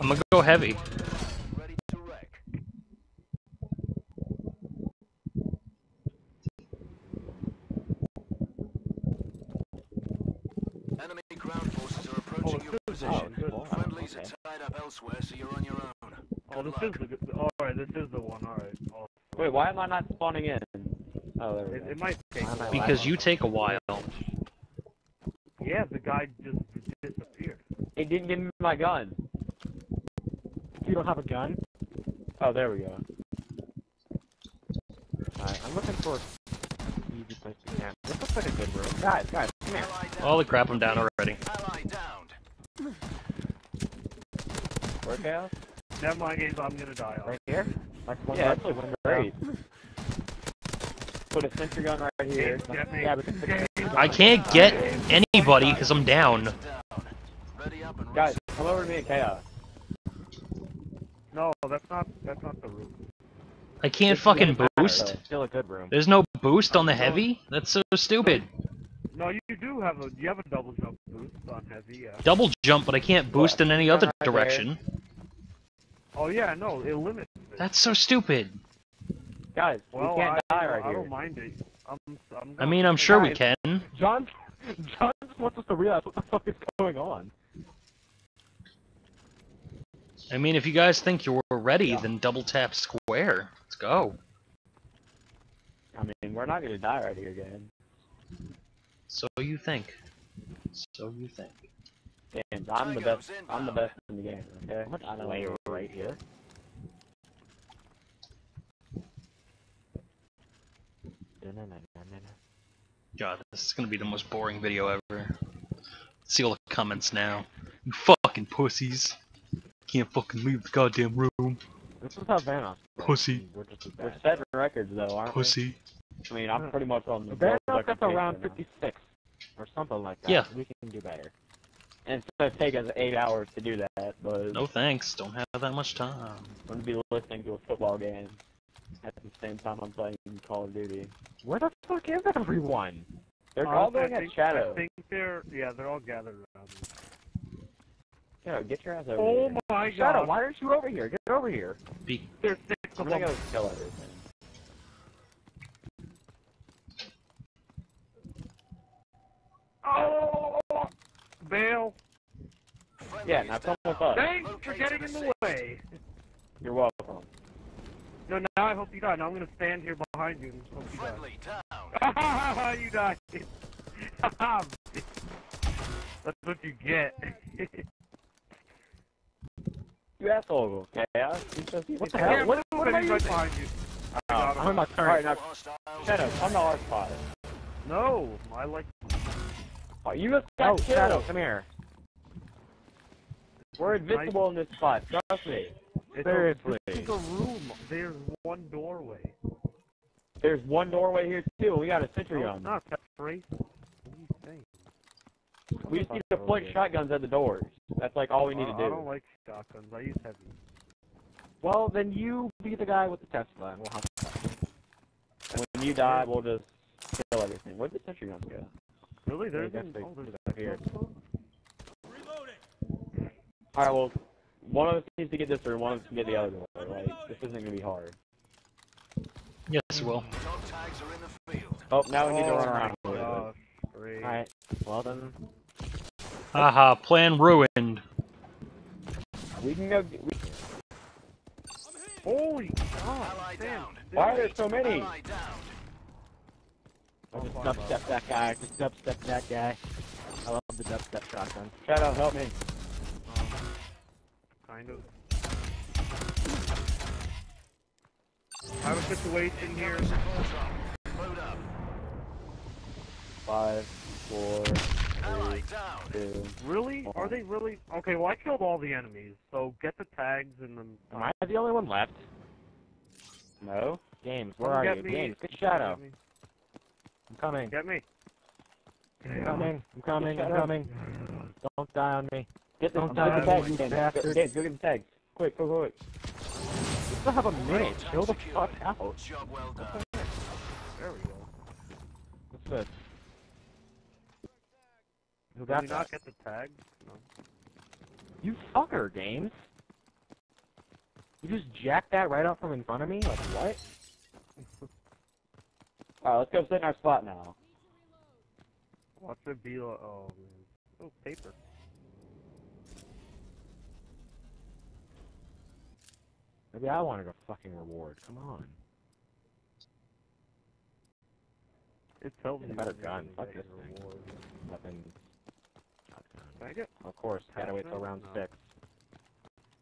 I'm gonna go heavy. Ready to wreck. Enemy ground forces are approaching your oh, position. oh, good. Friendlies Okay. are tied up elsewhere, so you're on your own. Oh, this is the good. Alright, this is the one. Alright. Oh, Wait, why am I not spawning in? Oh, there we it, go. it might take. Why am I a while. Because you take a while. Yeah, the guy just disappeared. It didn't give me my gun. You don't have a gun? Oh, there we go. Alright, I'm looking for an easy place to camp. This looks like a good room. Guys, guys, come here. Holy crap, I'm down already. Ally downed. Where chaos? Never mind, games. I'm gonna die. Right here? Like one Yeah, right that's looking great. Put a sentry gun right here. Get me. Yeah, but the I can't get anybody because I'm down. Down. Ready up and Guys, come over to me in chaos. No, that's not. That's not the room. I can't This fucking doesn't matter, boost. Still a good room. There's no boost on the heavy? That's so stupid. No, you do have a. You have a double jump boost on heavy. Yeah. Double jump, but I can't boost in any other Right direction. Oh yeah, no, it limits. it. That's so stupid. Guys, well, we can't I, die right I here. don't mind it. I'm. I'm I mean, I'm sure we can. John, John just wants us to realize what the fuck is going on. I mean, if you guys think you're ready, then double tap square. Let's go. I mean, we're not gonna die right here, gang. So you think. So you think. James, I'm the best. I'm the best in the game. Okay. How I know you're right here. God, this is gonna be the most boring video ever. See all the comments now. You fucking pussies. Can't fucking leave the goddamn room. This is Havana. Pussy. We're just We're setting records though, aren't Pussy. we? I mean, I'm pretty much on the. Vanos world gets around pace right now. 56 or something like that. Yeah. We can do better. And it's gonna take us eight hours to do that, but No thanks. Don't have that much time. I'm gonna be listening to a football game at the same time I'm playing Call of Duty. Where the fuck is everyone? They're Uh, all going at Shadow. I think they're. Yeah, they're all gathered around. Me. Shadow, get your ass over Oh here. my Shadow, god. why aren't you over here? Get over here. Be There's six I'm gonna go kill everything. Oh! Bail. Yeah, now come with us. Thanks for getting in the way. You're welcome. No, now I hope you die. Now I'm gonna stand here behind you and hope you die. Friendly down. you died. That's what you get. You asshole, Chaos. You so What the hell? What, what am I somebody's right behind you. Oh, I'm on my turn. Alright, now, Hostiles. Shadow, come to our spot. No, I like. Oh, you must Oh, got Shadow, come here. We're invincible in this spot. Trust me. It's Seriously. A, this is a room. There's one doorway. There's one doorway here too. We got a sentry No, gun. not that's right. What are you saying? We just need to point shotguns at the doors. That's like all we need to do. I don't like shotguns. I use heavy. Well, then you be the guy with the Tesla, and we'll have to And when you die, we'll just kill everything. Where'd the sentry guns go? Really? There's Yeah, an, that's oh, there's up here. Reloading. Alright, well, one of us needs to get this or one of us can get the other door. Like, this isn't gonna be hard. yes, it will. Dog tags are in the field. Oh, now we need to Oh run around oh, a little gosh, great. Alright, well then, Haha, plan ruined. We can go. We, Holy God! Ally Sam, down. why are there so many? I'll just dubstep that guy, just dubstep that guy. I love the dubstep shotgun. Shadow, help me. Um, kind of. I have a situation here. Five, four, Ally down. two. Really? Are they really? Okay, well I killed all the enemies, so get the tags and then. Am I the only one left? No. James, where Come are get you? me. James, get Come Shadow. Get. I'm coming. Get me. I'm coming. I'm coming. I'm Shadow. coming. Don't die on me. Get the, Don't get die, the tags. you James. bastard. James, go get the tags. Quick, quick, quick. We still have a minute. Chill the fuck out. Job well done. There we go. What's this? Who got we that? not get the tags? No. You fucker, James. You just jacked that right out from in front of me? Like, what? Alright, let's go sit in our spot now. Watch it be like, oh man. Oh, paper. Maybe I wanted a fucking reward. Come on. It tells Get you. a better gun. Fuck this your thing. reward. Weapons. I get? Of course, gotta wait till round No. six.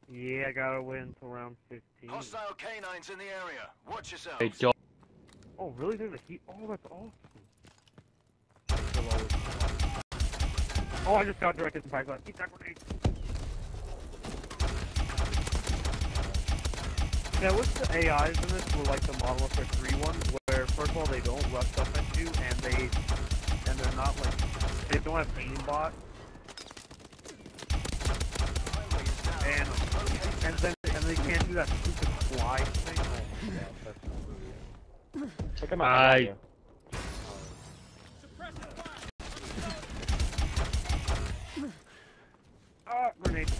Yeah, I gotta wait until round 15. Hostile canines in the area. Watch yourself. Hey, dog. Oh, really? There's a heat? Oh, that's awesome. Oh, I just got directed impact glass. Eat that grenade. Yeah, what's the AIs in this were like the Modern Warfare 3 ones, where first of all they don't rush up at you, and they and they're not like they don't have aimbot, and and then and they can't do that stupid fly thing. Oh my god, that's really Pick him up. I- I got you. Ah, grenade. This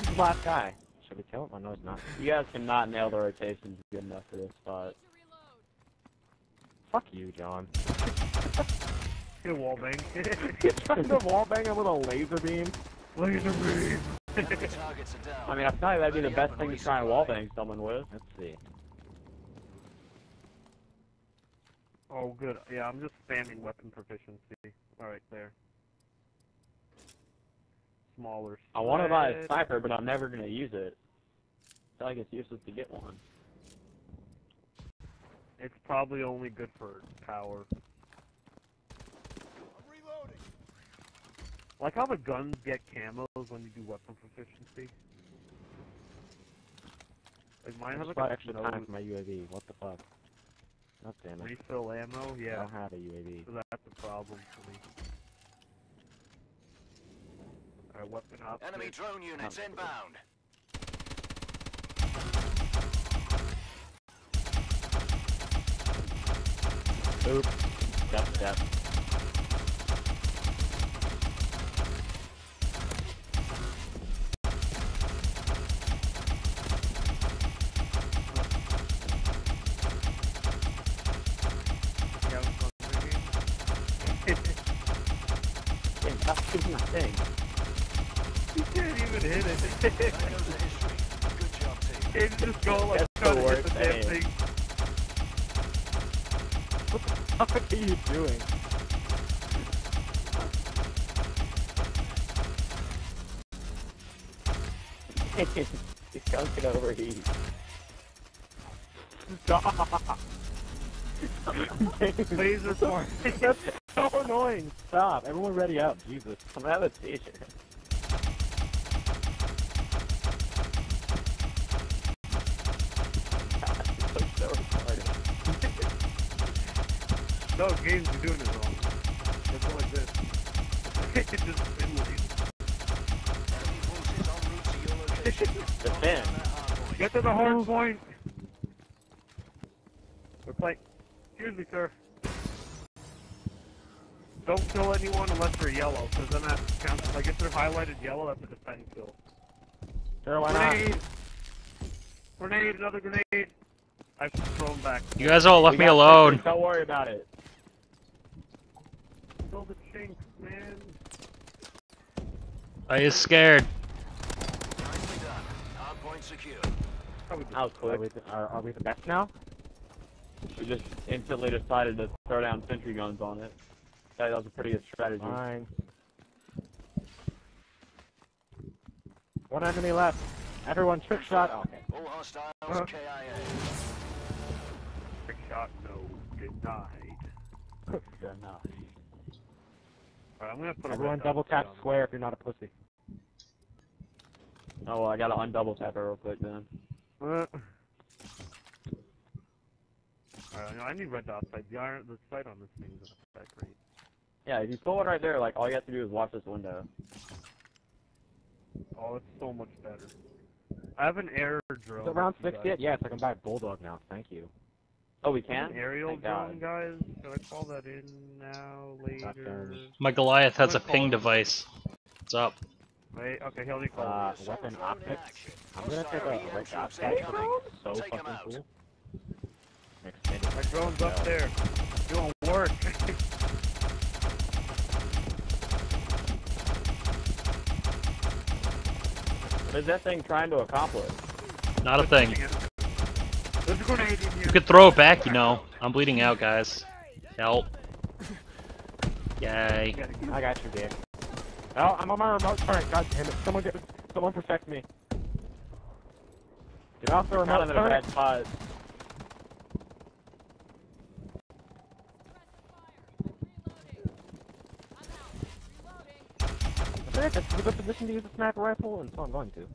is the last guy. Should we kill him? Oh, no, he's not. You guys cannot nail the rotations good enough for this spot. Fuck you, John. Get wallbang. He's trying to wallbang him with a laser beam. Laser beam. Enemy targets are down. I mean, I feel like that'd be the best thing to try and wallbang someone with. Let's see. Oh, good. Yeah, I'm just spamming weapon proficiency. Alright, there. Smaller. I want to buy a sniper, but I'm never gonna use it. I feel like it's useless to get one. It's probably only good for power. Like how the guns get camos when you do weapon proficiency. Like mine has I like just bought a extra no time for my UAV. What the fuck? God damn it. refill ammo. Yeah. I Yeah, don't have a UAV. so that's a problem for me. Alright, weapon up. Enemy drone units inbound. Oop. Step, step. Doing? These guns can overheat. Stop! Laser point. That's so annoying. Stop. Everyone ready up. Jesus. I'm have a t-shirt. God, so retarded. No, games are doing it wrong. It's like this. it's just spin laser. Enemy forces en route to your location. Defend. Down that hardpoint. Get to the hard point. We're playing. Excuse me, sir. Don't kill anyone unless they're yellow, because then that counts. Like if they're highlighted yellow, that's a defend kill. Sure, why not? Grenade! Grenade! Another grenade! I've thrown back. You guys all left We me alone. Don't worry about it. Kill the chinks, man. I is scared. Nicely done. Hardpoint secure. Probably just- Are quick. we, the, are, are we the best now? We just instantly decided to throw down sentry guns on it. That that was a pretty good strategy. Fine. One enemy left. Everyone trick shot. Oh, okay. All hostiles Uh. KIA. Trick shot, no. Denied. Good enough. Alright, I'm gonna put a Everyone red double tap square if you're not a pussy. Oh, well, I gotta undouble tap it real quick then. Uh. Alright, I need red dot sight. The iron, the sight on this thing isn't that great. Yeah, if you pull it right there, like, all you have to do is watch this window. Oh, it's so much better. I have an air drone. Is it round you six guys- yet? Yes, I can buy a bulldog now. Thank you. Oh, we can? An aerial Thank drone, guys. Should I call that in now, later? My Goliath has a ping call. device. What's up? Wait, okay, he'll recall. Uh, weapon optics. I'm gonna take a red dot. That's so Take 'em fucking out. cool. My drone's up there. Doing work. What is that thing trying to accomplish? Not a thing. You could throw it back, you know. I'm bleeding out, guys. Help. Yay. I got you, dude. Oh, I'm on my remote turret. God damn it! Someone get, someone protect me. Get off the Kind remote of in a turret. bad spot. That's a good position to use a sniper rifle, and so I'm going to.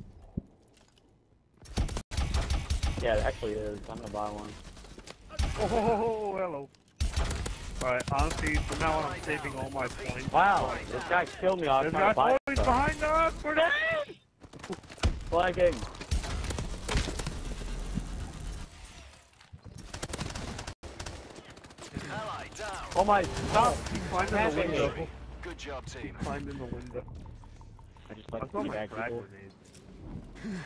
Yeah, it actually is. I'm gonna buy one. Oh, hello. Alright, honestly, from now on I'm saving all my points. Wow, this guy killed me. I was There's trying to got buy boys stuff. behind us! Grenade! Flanking. Ally down. Oh my, stop! He climbed in the Smashing window. Good job, He team. climbed in the window. I just I like saw my teabag frag people. grenade.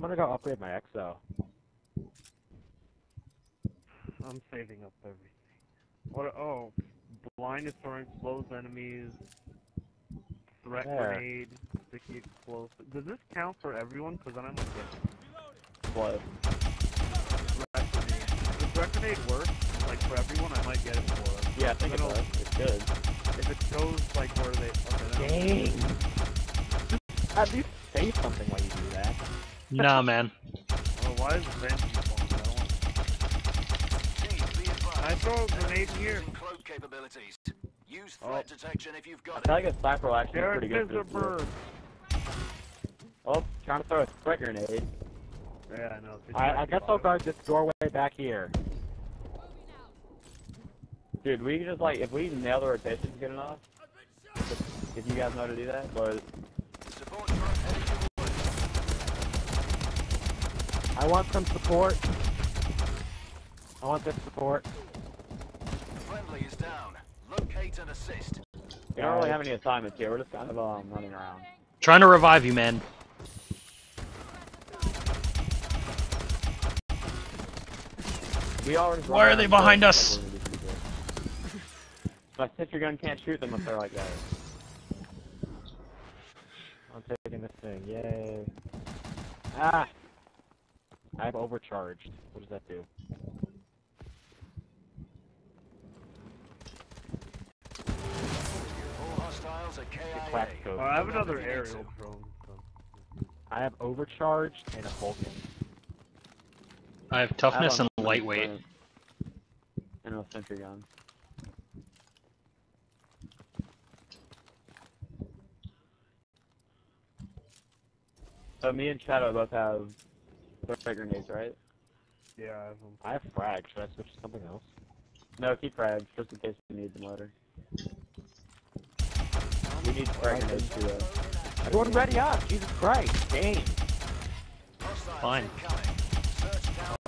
I'm gonna go upgrade my Exo. I'm saving up everything. What? Oh, blindness throwing slows enemies. Threat There. grenade, sticky explosive. Does this count for everyone? Because then I might get What? threat grenade. The threat grenade works, like for everyone, I might get it for us. Yeah, I think it does. It's good. If it goes like where they. Okay, Dang! At least say something while you do that. Nah, man. Oh, why is Benji falling down? Team, be advised. I throw a grenade here. Cloak capabilities. Use Oh. detection if you've I feel like a sniper actually is pretty good Mr. for this. Bird. Oh, trying to throw a threat grenade. Yeah, I know. I, I guess I'll guard this doorway back here. Dude, we can just like, if we nail the rotations good enough, if, if you guys know how to do that, but Support drone heading your way. I want some support. I want this support. Friendly is down. Locate and assist. we don't really have any assignments here. We're just kind of um, running around. Trying to revive you, man. We already. Why are they behind us? My sentry gun can't shoot them if they're like that. I'm taking this thing. Yay. Ah! I've overcharged. What does that do? All hostiles are Quack KIA. code. Oh, I have another aerial drone. I have overcharged and a Vulcan. I have toughness I and don't know, lightweight. And a sentry gun. So me and Shadow both have threat grenades, right? Yeah, I have them. I have frag. Should I switch to something else? No, keep frags, just in case we need them later. We need frag grenades too, though. Everyone ready up! Jesus Christ! Dang! Hostiles Fine. incoming.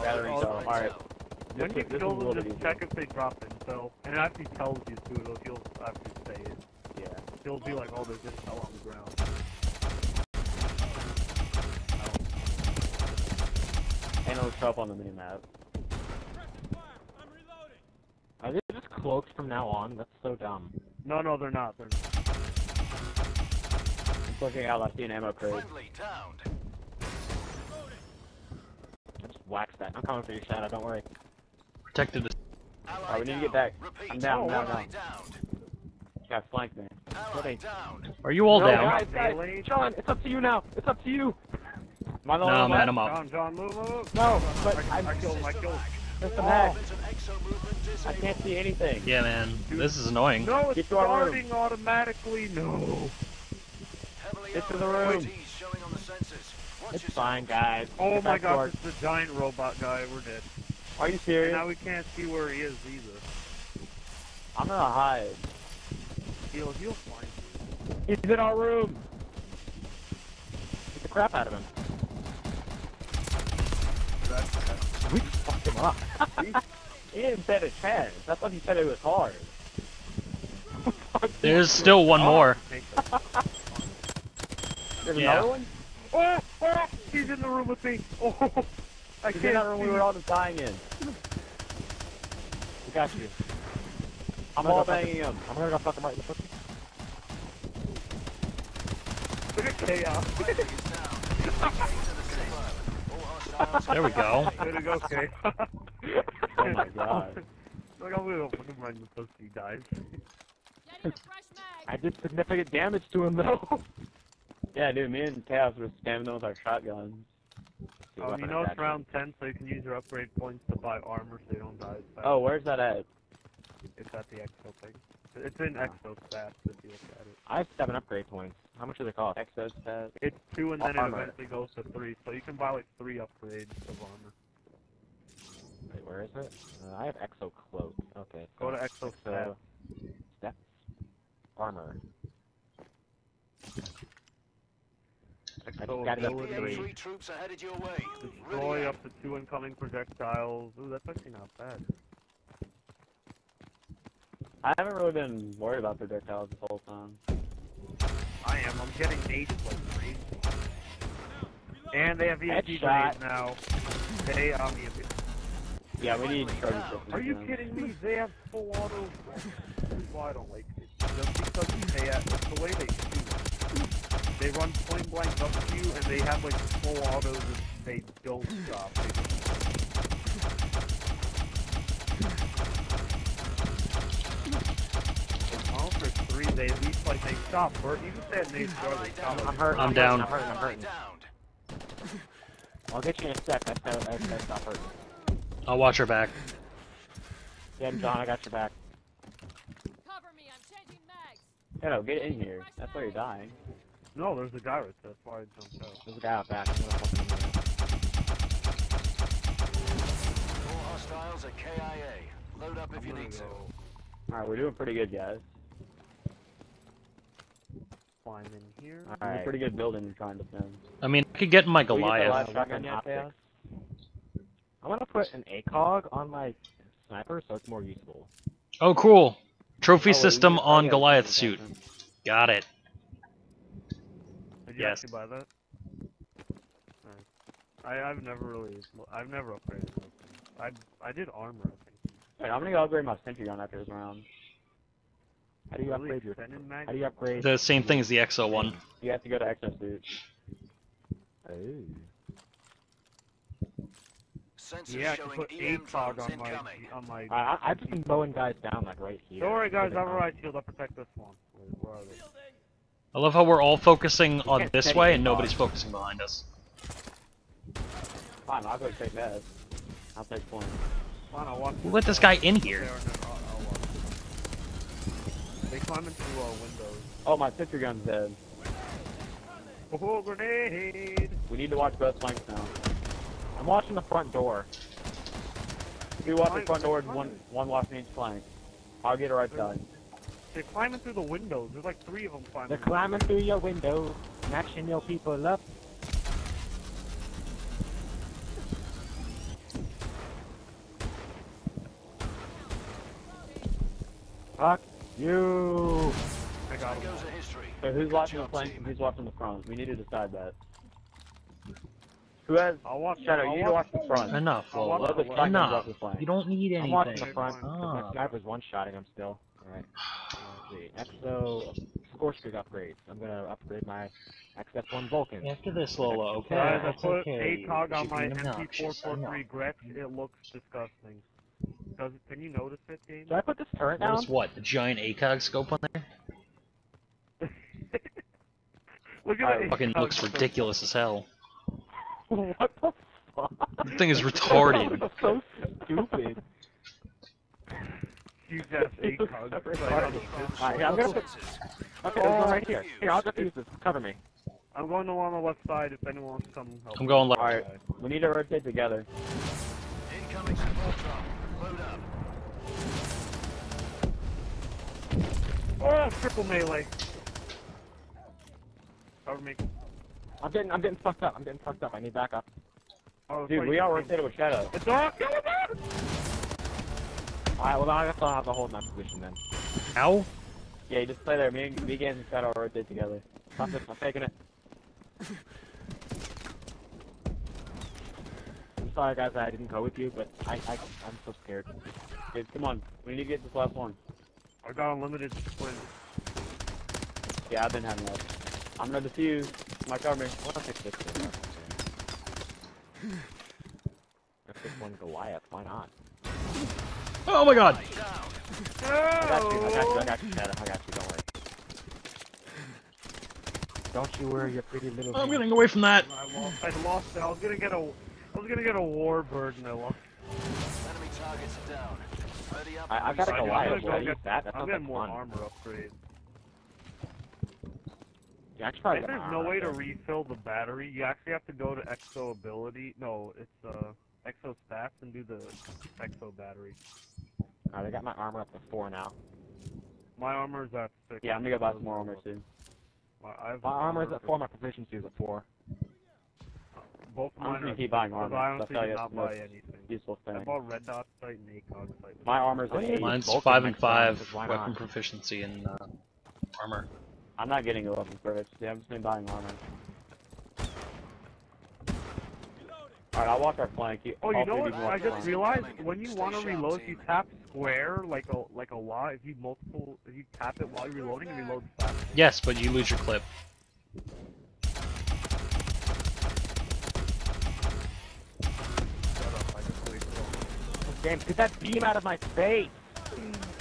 Search Oh, cell. Alright. When This you this kill them, just bit check if they drop intel. And it actually tells you too, if you'll actually say it. Yeah. It'll be like, oh, there's intel on the ground. And it'll show up on the minimap. Are they just cloaked from now on? That's so dumb. No, no, they're not. They're not. I'm looking out, I see an ammo crate. I just wax that. I'm coming for your shadow, don't worry. Protected. Alright, we need to get back. Repeat. I'm down, I'm down, Ally down. downed. Guy flanked me. Are you all no, down? guys, guys, Melee? Sean, it's up to you now. It's up to you. Am I the No, only one man, left? I'm up. John, John, move, move. No, but I, I'm I killed him, I killed him. just Oh. hack. Movement and exo movement I can't see anything. Yeah, man. This is annoying. No, it's Get to our room. starting automatically. No. Heavily Get to the room. ATs showing on the sensors. Watch It's fine, guys. Oh Get my back to god, it's the giant robot guy. We're dead. Are you And serious? now we can't see where he is either. I'm gonna hide. He'll, he'll find you. He's in our room. Beat the crap out of him. We just fucked him up. He didn't stand a chance. I thought he said it was hard. There's still one more. There's Yeah. another one? Oh, oh, he's in the room with me. Oh, I He's in that can't room see. we were all just dying in. We got you. I'm gonna all go fuck banging him. I'm gonna go fuck him right in the pussy. Look at chaos. There we go. Way to go, Kay. Oh my god. Look, I'm gonna fucking run the pussy dies. I did significant damage to him though. Yeah, dude, me and Chaos were spamming them with our shotguns. Dude, Um, you know it's attachment. round 10, so you can use your upgrade points to buy armor so you don't die fast. Oh, where's that at? It's at the Exo thing. It's in. Exo stats if you look at it. I have seven upgrade points. How much does it cost? Exostat. It's two and then Armor. it eventually goes to three, so you can buy like three upgrades of armor. Wait, where is it? Uh, I have exo cloak. Okay. Go to Exo stats. exo steps. Armor. I just Exo got it up to ability. three. BA3 troops are headed your way. Destroy up to two incoming projectiles. Ooh, that's actually not bad. I haven't really been worried about projectiles this whole time. I am. I'm getting nades like crazy. And they have EMP grenades now. They um EMP. Yeah, we need charges. Are you kidding me? They have full auto. Why I don't like it. Just because they have, the way they shoot. They run point blank up to you, and they have like full autos, and they don't stop. They just Like, Monster three, they at least like they stop. Or even if they had nades, bro, they stop. I'm hurt. I'm hurting, down. I'm hurting. I'm hurting. I'll get you in a sec. That's that's, that's, that's not hurting. I'll watch her back. Yeah, John, I got your back. Cover me, I'm changing mags. Hello, get in here. That's why you're dying. No, there's a guy right there. That's why I jumped out. There's a guy out back. I'm gonna fuck him All hostiles at KIA. Load up if you need to. Alright, we're doing pretty good, guys. Climb in here. All We're right. pretty good building you're trying to defend. I mean, I could get my We get Goliath. shotgun yet, I'm gonna put an ACOG on my sniper so it's more useful. Oh, cool. Trophy Oh, system we- on Goliath suit. got. Got it. Did you Yes. buy that? Nice. I I've never really I've never upgraded. I I did armor I think. Wait, I'm gonna go upgrade my sentry gun after this round. How do you Really upgrade your? How do you upgrade? The same thing as the Exo one. You have to go to exosuit. Ooh. Sensors Yeah, I can showing put EM ACOG drones on my incoming. on my. I, I, I've just been mowing guys down like right here. Don't worry, guys. I have a on. riot shield. I'll protect this one. Wait, where are they? I love how we're all focusing on this way and nobody's box. focusing behind us. Fine, I'll go take that. I'll take point. Fine, I'll watch. Who let this guy in here? There, and then I'll, I'll watch. They climb into uh, windows. Oh, my sentry gun's dead. Oh, grenade! We need to watch both flanks now. I'm watching the front door. You watch the front door, flank. one one watching each flank. I'll get a right side. They're climbing through the windows. There's like three of them climbing. They're climbing through your window, snatching your people up. Fuck you! I got That them. goes a history. So who's watching the flank and who's watching the front? We need to decide that. Who has I'll watch. Shadow? I'll You need to watch the front. Enough, I'll watch Let the the Enough. watch the flank. You don't need I'm watching the front. 'cause Ah. My sniper's one-shotting him still. Alright. Let's see. Exo Scorestreak upgrades. I'm gonna upgrade my XS1 Vulcan. After this, Lola, okay? Guys, I That's put okay. ACOG on my being obnoxious. MP443 Gretsch. It looks disgusting. Does can you notice it, game? Should I put this turret down? Notice what? The giant ACOG scope on there? Look at Alright, it. Fucking looks ridiculous as hell. what the fuck? The thing is retarded. That's so stupid. Huge ass ACOG. That's Like, retarded. Alright, yeah, I'm gonna put. Okay, there's one right here. Here, I'll just use this. Cover me. I'm going to on the left side if anyone wants to come help. I'm going left. Alright, we need to rotate together. Incoming support drop. Load up. Oh, triple melee. Cover me. I'm getting, I'm getting fucked up. I'm getting fucked up. I need backup. Oh, Dude, we you all can- rotated with Shadow. It's dog! Kill him! Alright, well, I guess I'll have to hold my position then. Ow? Yeah, you just play there. Me and me Gans and Shadow rotate together. Stop this, I'm taking it. I'm sorry guys that I didn't go with you, but I, I, I'm so scared. Kids, come on. We need to get this last one. I got unlimited sprint. Yeah, I've been having that. I'm gonna defuse. My cover me. What if I fix this? Let's pick one Goliath, why not? Oh my god! I got you, I got you, I got you, Shadow, I got you, don't worry. Don't you worry your pretty little I'm hand. getting away from that. I lost. I lost it. I was gonna get a. I was gonna get a warbird and I lost. Enemy targets are down. Ready up. I, I got a I know, I'm Goliath, gonna should go I use get- that? That I'm getting like more fun. armor upgrade. Yeah, I should probably If get there's no armor way to refill the battery, you actually have to go to Exo ability. No, it's uh Exo stats and do the Exo battery. Alright, I got my armor up to four now. My armor's at six. Yeah, I'm gonna go buy some more armor soon. My, I have My armor's armor at four, my proficiency is at four. Both of I'm mine just gonna are keep buying armor. I That's honestly did you not buy anything. useful I bought red dot sight and ACOG sight. My armor's Oh, yeah, Mine's both five and five weapon not? proficiency in uh, armor. I'm not getting a weapon proficiency. I've just been buying armor. Alright, I'll walk our flank. You, Oh, you know what? of you walk I just flank. realized when you want to sharp, reload, you tap square like a like a lot. If you multiple, if you tap it while you're reloading, it reloads faster. Yes, but you lose your clip. James, get that beam out of my face!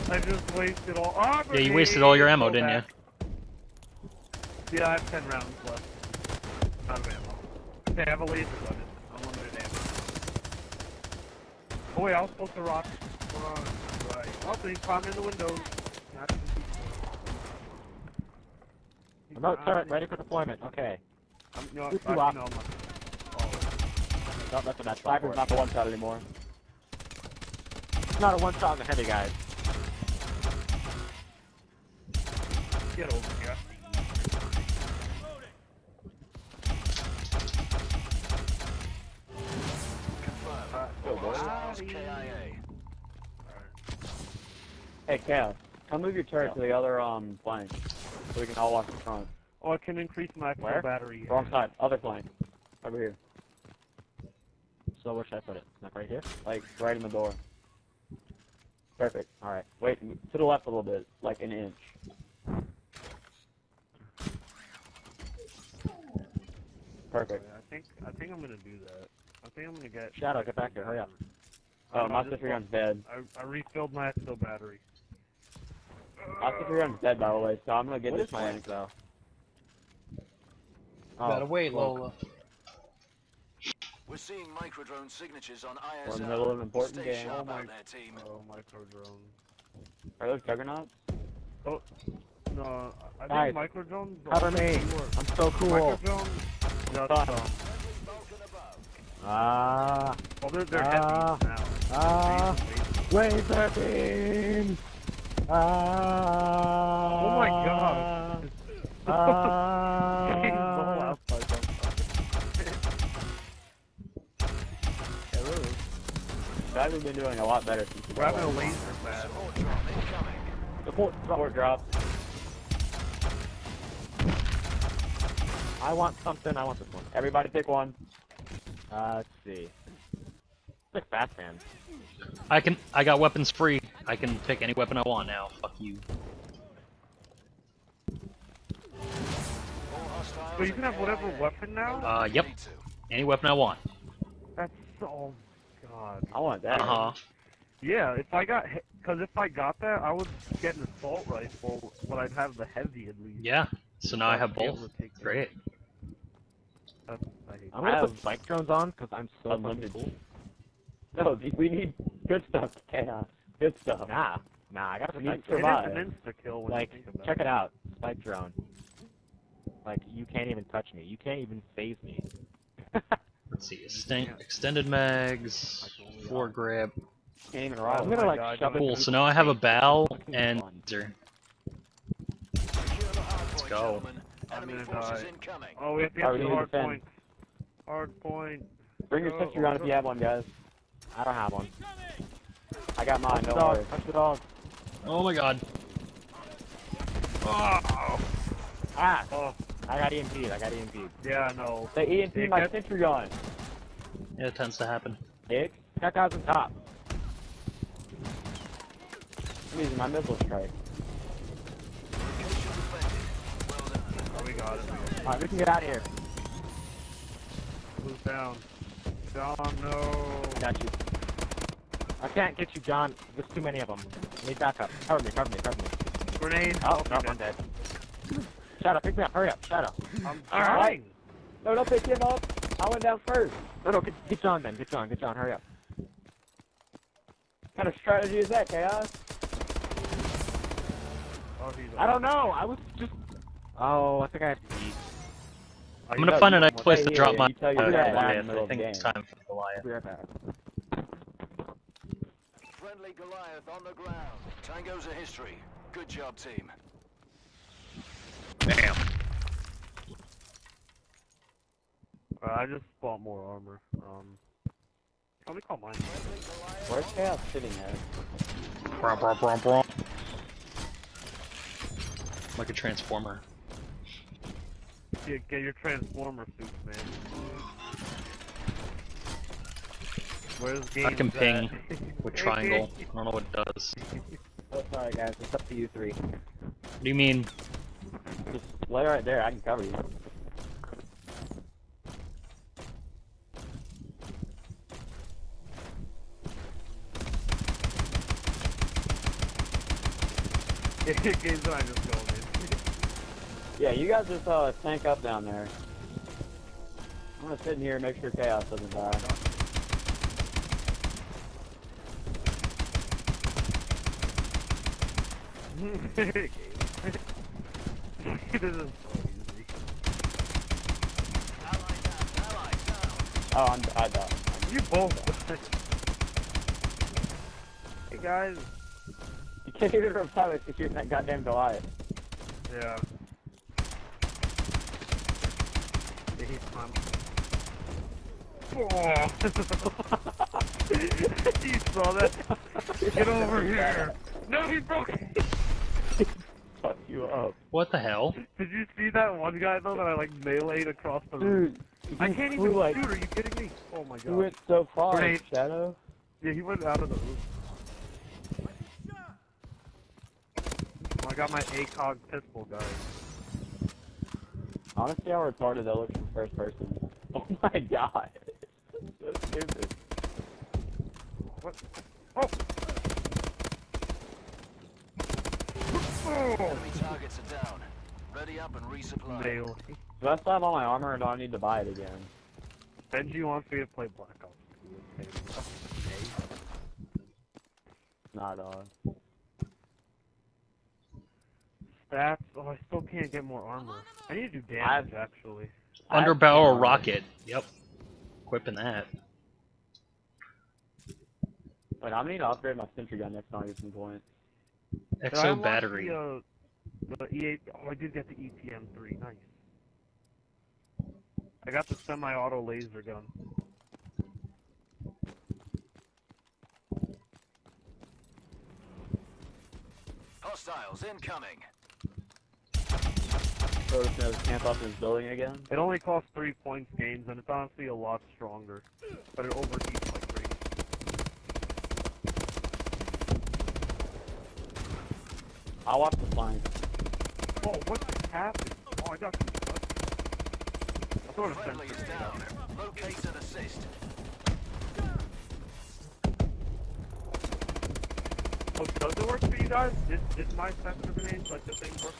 I just wasted all. Oh, Yeah, you wasted all your ammo, didn't you? Yeah, I have ten rounds left. Out of ammo. Okay, I have a laser gun. It's unlimited ammo. Oh wait, I was supposed to rock. Run. Right. Oh, so he's climbing the windows. Not some people. He's Remote turret, ready for deployment, okay. I'm, no, Scoop you actually, up. no, I'm not. Oh, No, that's a bad spot for not the one shot anymore. It's not a one shot in the heavy, guys. get over here. Confirmed. Go, boys. Hostiles KIA. Hey, Chaos. Come move your turret to the other um flank. So we can all walk in front. Oh, I can increase my Where? battery. Wrong side. Other flank. Over here. So where should I put it? Like right here? Like, right in the door. Perfect. Alright. Wait, to the left a little bit. Like an inch. Perfect. I think I think I'm gonna do that. I think I'm gonna get. Shadow, get back here, hurry up. Oh, I my just sister bought- gun's dead. I, I refilled my exo battery. My sentry gun's dead, by the way, so I'm gonna get What this is my flank. exo? Gotta wait, look. Lola. We're seeing microdrone signatures on We're ISL. in the middle of an important Stay game. sharp Oh my- there, team. Oh, micro drone. Are those juggernauts? Oh, no, I Guys, think micro drones. Cover me! I'm so cool! Micro drones. Just, Fun. um, Ah, well, they're, they're Ah. heavy now. ah, They're laser beam! Ah! Oh my god. Getting Ah! blown up by something. Hello. Guys have been doing a lot better since we We're having a got laser battle. Support drone incoming. Support, Support drop. I want something, I want this one. Everybody pick one. Uh, let's see. Pick fast hand. I can. I got weapons free. I can pick any weapon I want now. Fuck you. All So you can have whatever weapon now? Uh, yep. Any weapon I want. That's so. God. I want that. Uh huh. Yeah, if I got, because if I got that, I would get an assault rifle, but I'd have the heavy at least. Yeah. So now I have I'd be able both. to that. Great. I hate I'm gonna I put have spike drones on, because I'm so fucking Unlimited. cool. No, we need good stuff, Chaos. Good stuff. Nah, nah, I got a We spike need to It drone. is survive. an insta-kill when Like, you think check it out. Spike drone. Like, you can't even touch me. You can't even phase me. Let's see. Extend, extended mags. Four grip. Can't even Oh roll. I'm gonna like God, shove. Cool. So now I have a bow and fun. laser. Secure the go. I'm Enemy gonna forces die. incoming. Oh, we have to Alright, get to hard point. Hard point. Bring your sentry gun if you have one, guys. I don't have one. I got mine, Touch the don't worry. dog. Touch the dog. Oh my god. Oh, Ah! oh, I got EMP'd, I got EMP'd. yeah, no. They EMP Hey, my get- sentry gun. Yeah, it tends to happen. Hicks? That guy's on top. I'm using my missile strike. Location defended. Well done. Oh, we got it. Alright, we can get out of here. Who's down? John, no. Got you. I can't get you, John. There's too many of them. Need backup. Cover me, cover me, cover me. Grenade. Oh, no, I'm dead. Shadow, pick me up. Hurry up, Shadow. I'm All right. trying. No, don't pick him up. I went down first. No, no, get, get John then. Get John, get John. Hurry up. What kind of strategy is that, Chaos? Oh, he's I don't know. I was just. Oh, I think I have to eat. I'm gonna find a nice place want- to Hey, drop yeah, my tell your uh, dad Goliath. I of the think it's time for Goliath. I'll be right back. Friendly Goliath on the ground. Tango's a history. Good job, team. Bam. Uh, I just bought more armor. Um, let me call mine. Where's Chaos sitting at? Brum, brum, brum, brum. Like a transformer. Get, get your transformer suits, man. Where's game? I can ping with triangle. I don't know what it does. Oh, sorry, guys. It's up to you three. What do you mean? Just lay right there. I can cover you. Games and I just go. Yeah, you guys just uh, tank up down there. I'm gonna sit in here and make sure Chaos doesn't die. this is so easy. Allied down. Oh, I'm, I died. You both. hey guys. You can't even us if you're that goddamn Goliath. Yeah. Yeah, he's fun. Oh. you saw that? Get over here. No, he broke it. Fuck you up. What the hell? Did you see that one guy though that I like meleeed across the room? Dude, I can't even like, shoot. Are you kidding me? Oh my You god. went so far, Grenade. Shadow. Yeah, he went out of the roof. Oh, I got my ACOG pistol, guys. Honestly, how retarded that looks from first person. Oh my god. so stupid. What? Oh! Enemy targets are down. Ready up and resupply. Nail. Do I still have all my armor or do I need to buy it again? Benji wants me to play Black Ops 2. Nah, uh, dog. Stats? Oh, I still can't get more armor. I need to do damage, actually. I have Underbarrel rocket. Yep. Equipping that. Wait, I'm gonna need to upgrade my sentry gun next time I get some points. Did I Exo unlock battery. The, uh, the E8. Oh, I did get the EPM3. Nice. I got the semi-auto laser gun. Hostiles incoming. So it's gonna camp up in his building again? It only costs three points games, and it's honestly a lot stronger. But it overheats like crazy. I'll watch the flank. Oh, what just happened? Oh, I got some I thought it Friendly is down. Locate and assist. Oh, does it work for you guys? Did, did my sensor grenades like the thing work?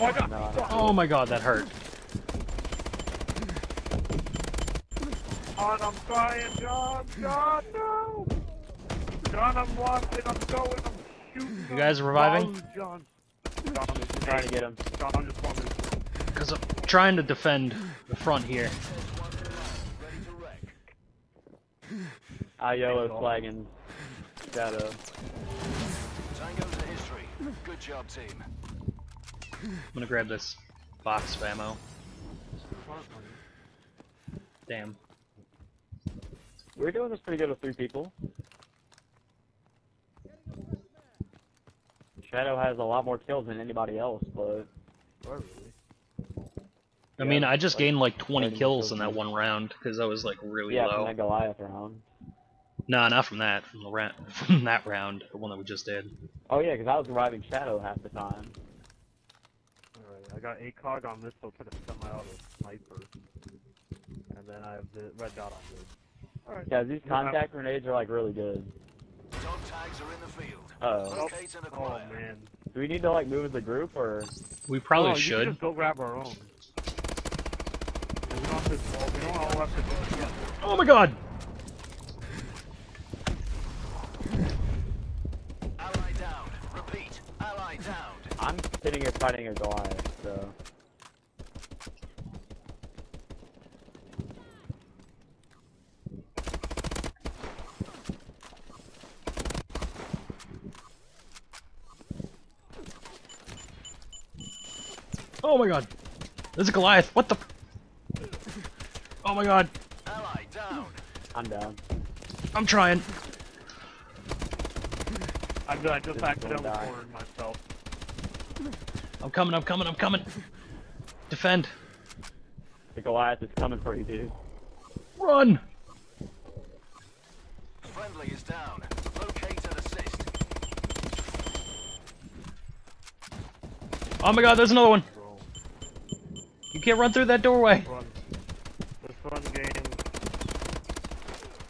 Oh, I got No. Oh my god, that hurt. John, I'm trying, John, John, no! John, I'm watching, I'm going, I'm shooting. You guys are reviving? Oh, John. John, I'm Trying to get him. John, I'm just wanting Because I'm trying to defend the front here. Ready to wreck. I yellow flagging. Shadow. Tango's a history. Good job, team. I'm gonna grab this box of ammo. Damn. We're doing this pretty good with three people. Shadow has a lot more kills than anybody else, but Oh, really? I Yeah, mean, I just like, gained like 20 kills kills in that one round because I was like really yeah, low. from that Goliath round. Nah, not from that. From the ra- from that round, the one that we just did. Oh yeah, because I was reviving Shadow half the time. Alright, I got ACOG on this, so put a semi-auto sniper. And then I have the red dot on this. Alright. Yeah, these contact grenades are like really good. Dog tags are in the field. Uh, Locate and Oh man. do we need to like move as a group or? We probably Oh, you can should. just go grab our own. And we don't have to, well, we don't all have to do it together. Oh my god! Ally down. Repeat. Ally down. I'm sitting here fighting a Goliath, so. Oh my god! There's a Goliath! What the? Oh my god! Ally down. I'm down. I'm trying. I just, I just This is accidentally gonna die. cornered myself. I'm coming, I'm coming, I'm coming! Defend! The Goliath is coming for you, dude. Run! Friendly is down. Locate and assist. Oh my god, there's another one! You can't run through that doorway! This run game.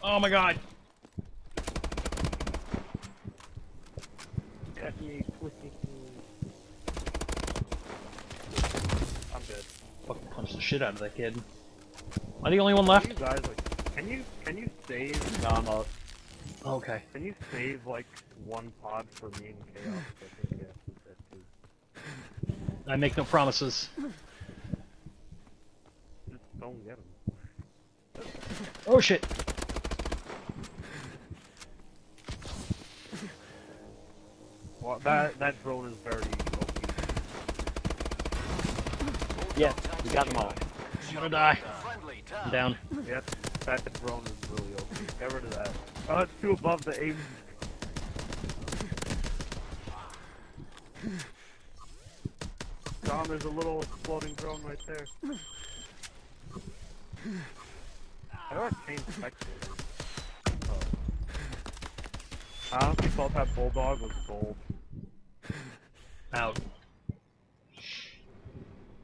Oh my god! Get me twisty. I'm dead. Fucking punch the shit out of that kid. Am I the only one left? You guys, like, can you can you save No, I'm up. Okay. can you save like one pod for me and chaos? I. I make no promises. Just don't get him. Oh shit! Well, that that drone is very OP. Yes, we got them all. I'm gonna die. I'm down. down. Yes, that drone is really OP. Get rid of that. Oh, it's too above the aim. Tom, there's a little exploding drone right there. How do I change spectators? Oh. I honestly thought that bulldog was gold. Out.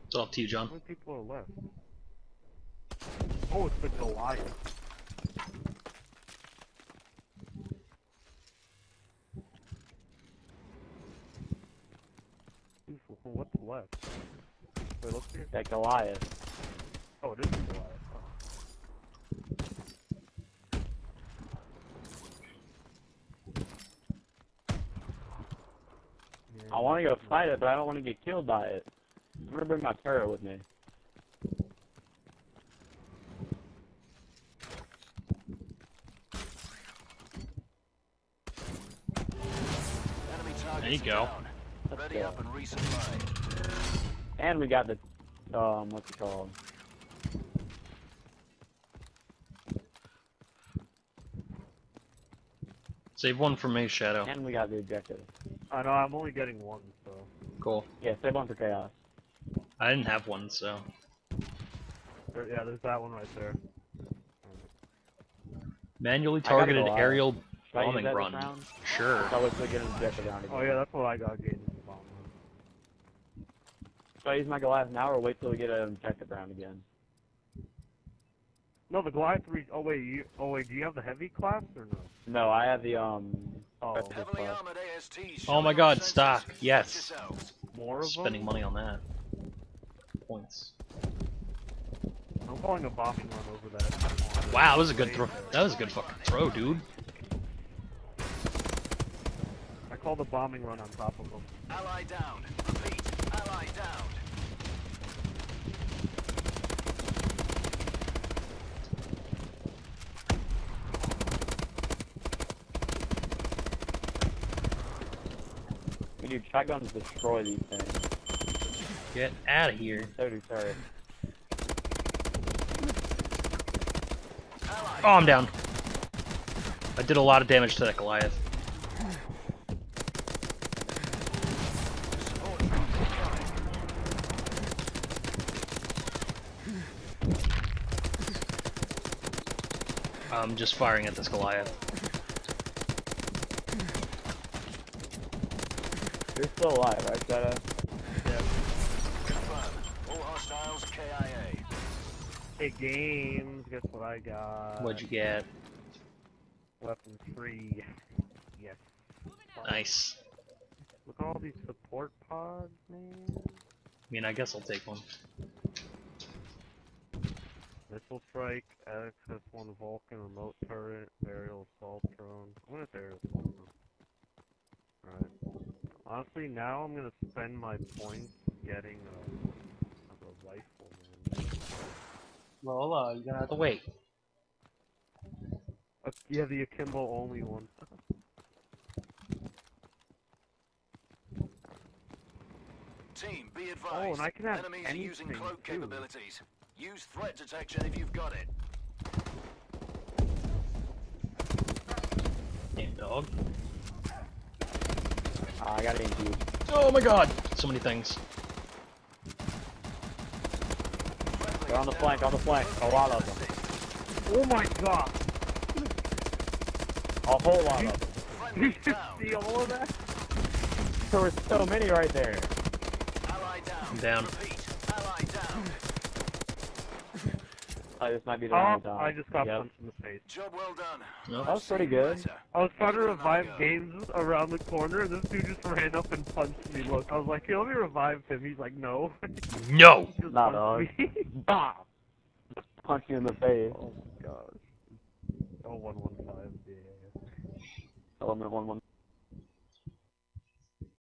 It's all up to you, John. How many people are left? Oh, it's the Goliath. Oof, What's left? Wait, look here. That Goliath. Oh, it is the Goliath. Oh. I want to go fight it, but I don't want to get killed by it. I'm gonna bring my turret with me. There you go. Ready up and resupply. And we got the, um, what's it called? Save one for me, Shadow. And we got the objective. I know, I'm only getting one, so. Cool. Yeah, save one for chaos. I didn't have one, so. There, yeah, there's that one right there. Manually I gotta targeted go out. aerial I use bombing that this run. round? Sure. So let's get an objective round again. Oh yeah, that's what I got getting the bomb. Should I use my Goliath now or wait till we get an objective round again? No, the Goliath three. Oh wait, you. Oh wait, do you have the heavy class or no? No, I have the, um, Oh, That's Heavily fine. armored ASTs. Oh my god, stock. Yes. more of Spending them. money on that. Points. I'm calling a bombing run over that. Wow, that was a good throw. That was a good fucking throw, dude. I called a bombing run on top of them. Ally down. Repeat. Ally down. dude, shotguns destroy these things. Get out of here. So do turret. Oh, I'm down. I did a lot of damage to that Goliath. I'm just firing at this Goliath. You're still alive, right, Shadow? Confirmed. All hostiles KIA. Hey, games, guess what I got? What'd you get? Weapon free. Yes. Nice. Look at all these support pods, man. I mean, I guess I'll take one. Missile strike, access one Vulcan, remote turret, aerial assault drone. I'm gonna aerial assault drone. Alright. Honestly, now I'm gonna spend my points getting a, a rifle, man. Well, uh, you're gonna have to wait. Uh, yeah, the akimbo only one. Team, be advised. Oh, and I can have Enemies are using cloak too. capabilities. Use threat detection if you've got it. Damn dog. Ah, I got AMG. Oh my god! So many things. They're on the flank, on the flank. A lot of them. Oh my god! A whole lot of them. Did you down. see all of that? There were so many right there. I'm down. Repeat. Ally down. This might be the Oh, wrong time. I just got Yep. punched in the face. Job well done. No. That was pretty good. I was trying to revive another games around the corner, and this dude just ran up and punched me. Look, I was like, hey, let me revive him. He's like, no. No! just Nah, punched me. Bah! Punch you in the face. oh my gosh. Oh, 115, yeah. Element one one